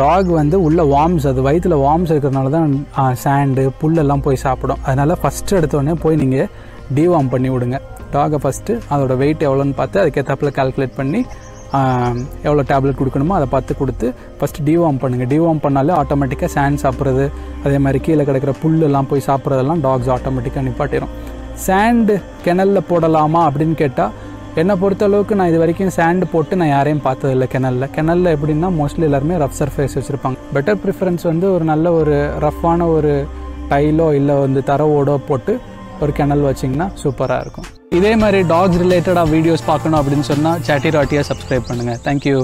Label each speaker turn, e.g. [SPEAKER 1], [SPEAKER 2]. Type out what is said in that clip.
[SPEAKER 1] Talk வந்து உள்ள worms அது வயிற்றுல வார்ம்ஸ் இருக்கிறதுனால தான் சாண்டு புல்லெல்லாம் போய் சாப்பிடும். அதனால் ஃபஸ்ட்டு எடுத்தோடனே போய் நீங்கள் டிவார்ம் பண்ணி விடுங்க. டாகை ஃபஸ்ட்டு அதோடய வெயிட் எவ்வளோன்னு பார்த்து அதுக்கேற்றாப்புல கால்குலேட் பண்ணி எவ்வளோ டேப்லெட் கொடுக்கணுமோ அதை பார்த்து கொடுத்து ஃபஸ்ட்டு டிவார்ம் பண்ணுங்கள் டிவார்ம் பண்ணாலே ஆட்டோமேட்டிக்காக சாண்ட் சாப்பிட்றது அதே மாதிரி கீழே கிடக்கிற புல்லெல்லாம் போய் சாப்பிட்றதெல்லாம் டாக்ஸ் ஆட்டோமேட்டிக்காக நிப்பாட்டிடும் சாண்டு கிணல்ல போடலாமா அப்படின்னு கேட்டால் என்னை பொறுத்தளவுக்கு நான் இது வரைக்கும் சேண்டு போட்டு நான் யாரையும் பார்த்ததில்ல கிணல்ல கிணல்ல எப்படின்னா மோஸ்ட்லி எல்லாருமே ரஃப் சர்ஃபேஸ் வச்சுருப்பாங்க. பெட்டர் ப்ரிஃபரன்ஸ் வந்து ஒரு நல்ல ஒரு ரஃப்பான ஒரு டைலோ இல்லை வந்து தரவோடோ போட்டு ஒரு கிணல் வச்சிங்கன்னா சூப்பராக இருக்கும். இதே மாதிரி டாக்ஸ் ரிலேட்டடாக வீடியோஸ் பார்க்கணும் அப்படின்னு சொன்னால் சாட்டி ராட்டியாக சப்ஸ்கிரைப் பண்ணுங்கள் தேங்க்யூ